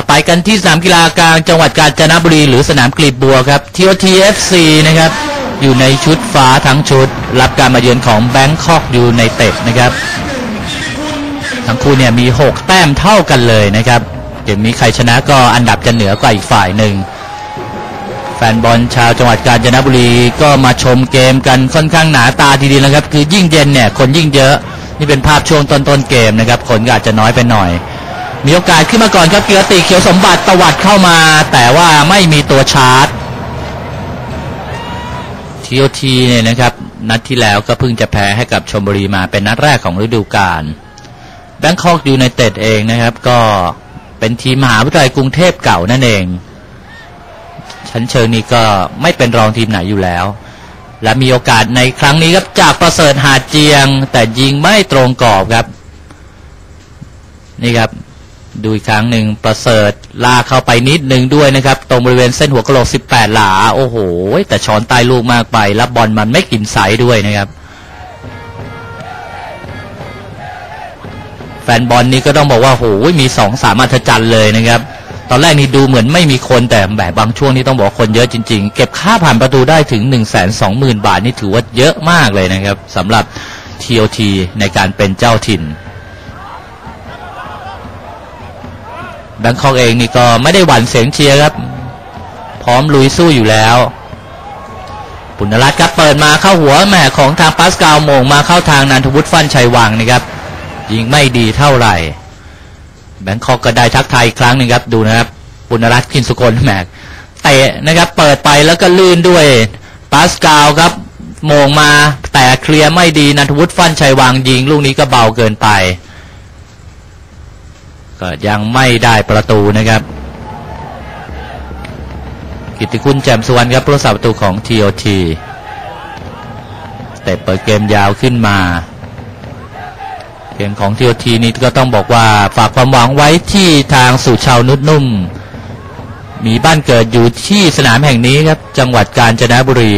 ต่อไปกันที่สนามกีฬากลางจังหวัดกาญจนบุรี หรือสนามกลีบบัวครับ TOTFC นะครับ อยู่ในชุดฟ้าทั้งชุด รับการมาเยือนของแบงคอกยูไนเต็ดนะครับ ทั้งคู่เนี่ยมี 6 แต้มเท่ากันเลยนะครับเกมนี้ใครชนะก็อันดับจะเหนือกว่าอีกฝ่ายหนึ่งแฟนบอลชาวจังหวัดกาญจนบุรีก็มาชมเกมกันค่อนข้างหนาตาทีเดียวนะครับ คือยิ่งเย็นเนี่ยคนยิ่งเยอะ นี่เป็นภาพช่วงต้นๆเกมนะครับ คนก็อาจจะน้อยไปหน่อย มีโอกาสขึ้นมาก่อนครับเกียรติเขียวสมบัติตวัดเข้ามา แต่ว่าไม่มีตัวชาร์จทีโอทีเนี่ยนะครับ นัดที่แล้วก็เพิ่งจะแพ้ให้กับชลบุรีมาเป็นนัดแรกของฤดูกาลแบงคอกยูไนเต็ดเองนะครับ ก็เป็นทีมมหาวิทยาลัยกรุงเทพเก่านั่นเอง ชั้นเชิงนี้ก็ไม่เป็นรองทีมไหนอยู่แล้ว และมีโอกาสในครั้งนี้ครับจากประเสริฐหาเจียง แต่ยิงไม่ตรงกรอบครับ นี่ครับ ดูอีกครั้งหนึ่งประเสริฐลากเข้าไปนิดหนึ่งด้วยนะครับ ตรงบริเวณเส้นหัวกะโหลก 18 หลา โอ้โห แต่ช้อนใต้ลูกมากไปแล้วบอลมันไม่กินไซด์ด้วยนะครับ แฟนบอลนี่ก็ต้องบอกว่าโหมีสองสามอัศจรรย์เลยนะครับ ตอนแรกนี่ดูเหมือนไม่มีคนแต่แบบบางช่วงนี่ต้องบอกคนเยอะจริง ๆ เก็บค่าผ่านประตูได้ถึง 1 2 0 0 0 0 บาทนี่ถือว่าเยอะมากเลยนะครับสำหรับ TOT ในการเป็นเจ้าถิ่น แบงคอกเองนี่ก็ไม่ได้หวั่นเสียงเชียร์ครับ พร้อมลุยสู้อยู่แล้ว ปุณรัตน์ครับเปิดมาเข้าหัวแหม่ของทางปาสกาลโมงมาเข้าทางนันทวุฒิฟันชัยวังนะครับยิงไม่ดีเท่าไหร่ แบงคอกก็ได้ทักทายอีกครั้งหนึงครับดูนะครับปุณรัตน์กินสุคนแหมกเตะนะครับเปิดไปแล้วก็ลื่นด้วยปาสกาลครับโมงมาแต่เคลียร์ไม่ดีนันทวุฒิฟันชัยวังยิงลูกนี้ก็เบาเกินไป ก็ยังไม่ได้ประตูนะครับ กิติคุณแจ่มสุวรรณครับผู้รักษาประตูของ TOT แต่เปิดเกมยาวขึ้นมา เกมของ TOT นี้ก็ต้องบอกว่าฝากความหวังไว้ที่ทางสุชาวนุชนุ่ม มีบ้านเกิดอยู่ที่สนามแห่งนี้ครับ จังหวัดกาญจนบุรี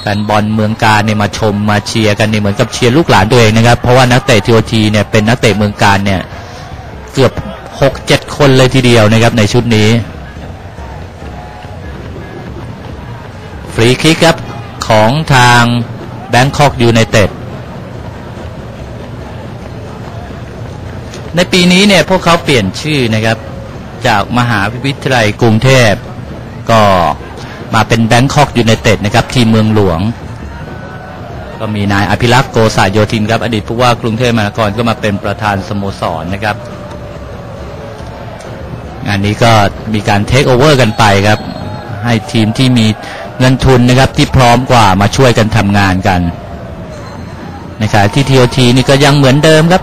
แฟนบอลเมืองการเนี่ยมาชมมาเชียร์กันเนี่ยเหมือนกับเชียร์ลูกหลานตัวเองนะครับ เพราะว่านักเตะ TOT เนี่ยเป็นนักเตะเมืองการเนี่ย เกือบหกเจ็ดคนเลยทีเดียวนะครับในชุดนี้ ฟรีคิกครับ ของทางแบงคอกยูไนเต็ดในปีนี้เนี่ยพวกเขาเปลี่ยนชื่อนะครับ จากมหาวิทยาลัยกรุงเทพ ก็มาเป็นแบงคอกยูไนเต็ดนะครับทีมเมืองหลวง ก็มีนายอภิรักษ์โกษะโยธินครับ อดีตผู้ว่ากรุงเทพมหานครก็มาเป็นประธานสโมสรนะครับ งานนี้ก็มีการเทคโอเวอร์กันไปครับ ให้ทีมที่มีเงินทุนนะครับที่พร้อมกว่ามาช่วยกันทำงานกันนะครับที่ TOT นี่ก็ยังเหมือนเดิมครับ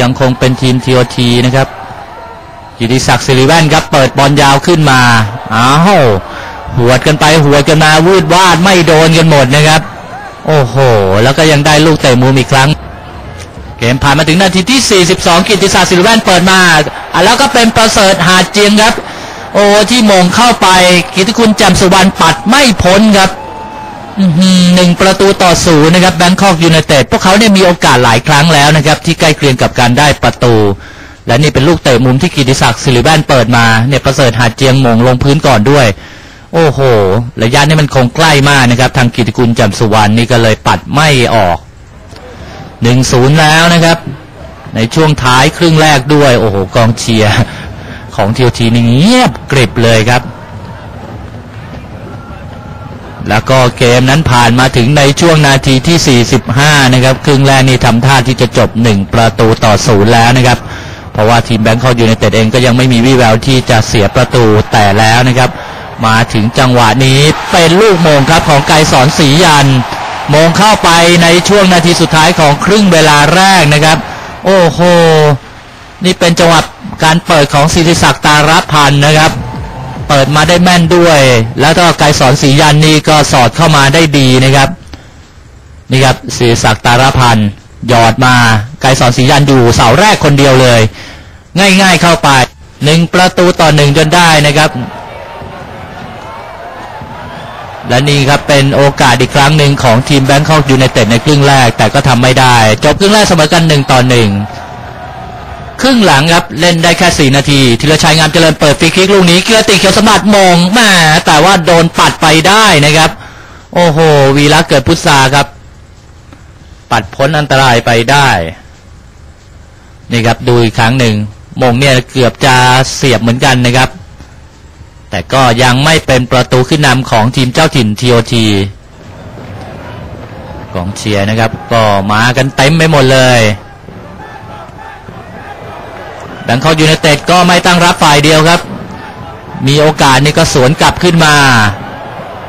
ยังคงเป็นทีม TOT นะครับกิติศักดิ์สิริแว่นครับเปิดบอลยาวขึ้นมาอ้าวหวดกันไปหัวดกันมาวืดวาดไม่โดนกันหมดนะครับ โอ้โห แล้วก็ยังได้ลูกเตะมุมอีกครั้ง เกมผ่านมาถึงนาทีที่ 42 กิติศักดิ์สิริแว่นเปิดมา อะแล้วก็เป็นประเสริฐหาดเจียงครับ โอ้ที่มงเข้าไปกิติคุณแจ่มสุวรรณปัดไม่พ้นครับอือหือหนึ่งประตูต่อศูนย์นะครับแบงคอกยูไนเต็ดพวกเขาเนี่ยมีโอกาสหลายครั้งแล้วนะครับ ที่ใกล้เคียงกับการได้ประตู และนี่เป็นลูกเตะมุมที่กิติศักดิ์สิริแว่นเปิดมาเนี่ยประเสริฐหาดเจียงมงลงพื้นก่อนด้วย โอ้โหระยะนี้มันคงใกล้มากนะครับ ทางกิติคุณแจ่มสุวรรณนี่ก็เลยปัดไม่ออกหนึ่งศูนย์แล้วนะครับ ในช่วงท้ายครึ่งแรกด้วย โอ้โห กองเชียร์ของทีโอทีนี่เงียบกริบเลยครับ แล้วก็เกมนั้นผ่านมาถึงในช่วงนาทีที่ 45 นะครับ ครึ่งแรกนี่ทำท่าที่จะจบ 1 ประตูต่อศูนย์แล้วนะครับ เพราะว่าทีมแบงคอกยูไนเต็ดเองก็ยังไม่มีวี่แววที่จะเสียประตูแต่แล้วนะครับ มาถึงจังหวะนี้เป็นลูกโมงครับของไกรสอนศรียัน โมงเข้าไปในช่วงนาทีสุดท้ายของครึ่งเวลาแรกนะครับ โอ้โห นี่เป็นจังหวะการเปิดของศิริศักดิ์ตารับพันธ์นะครับ เปิดมาได้แม่นด้วย แล้วก็ไกรสอนศรียันนี่ก็สอดเข้ามาได้ดีนะครับ นี่ครับศิริศักดิ์ตารับพันธ์หยอดมา ไกรสอนศรียันอยู่เสาแรกคนเดียวเลย ง่ายๆเข้าไปหนึ่งประตูต่อหนึ่งจนได้นะครับ และนี่ครับเป็นโอกาสอีกครั้งหนึ่งของทีมแบงคอกยูไนเต็ดในครึ่งแรก แต่ก็ทำไม่ได้ จบครึ่งแรกเสมอกันหนึ่งต่อหนึ่งครึ่งหลังครับเล่นได้แค่4นาทีธีรชัยงามเจริญเปิดฟรีคิกลูกนี้เกียรติเขียวสมบัติมงแม่แต่ว่าโดนปัดไปได้นะครับ โอ้โห วีระเกิดพุทธาครับ ปัดพ้นอันตรายไปได้ นี่ครับดูอีกครั้งหนึ่งมงเนี่ยเกือบจะเสียบเหมือนกันนะครับ แต่ก็ยังไม่เป็นประตูขึ้นนำของทีมเจ้าถิ่นทีโอทีกองเชียร์นะครับ ก็มากันเต็มไปหมดเลยแบงคอกยูไนเต็ดก็ไม่ตั้งรับฝ่ายเดียวครับ มีโอกาสนี่ก็สวนกลับขึ้นมา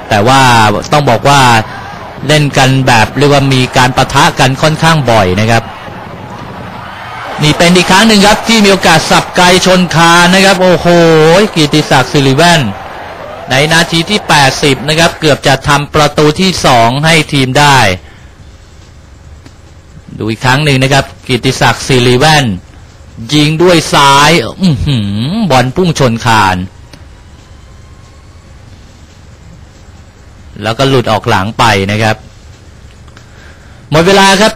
แต่ว่าต้องบอกว่าเล่นกันแบบเรียกว่ามีการประทะกันค่อนข้างบ่อยนะครับ นี่เป็นอีกครั้งหนึ่งครับที่มีโอกาสสับไกลชนคานนะครับ โอ้โหกีติศักดิ์สิริแว่น ในนาทีที่ 80 นะครับ เกือบจะทำประตูที่ 2 ให้ทีมได้ ดูอีกครั้งหนึ่งนะครับ กิติศักดิ์สิริแว่น ยิงด้วยซ้ายอื้อหือบอลพุ่งชนคาน แล้วก็หลุดออกหลังไปนะครับ หมดเวลาครับ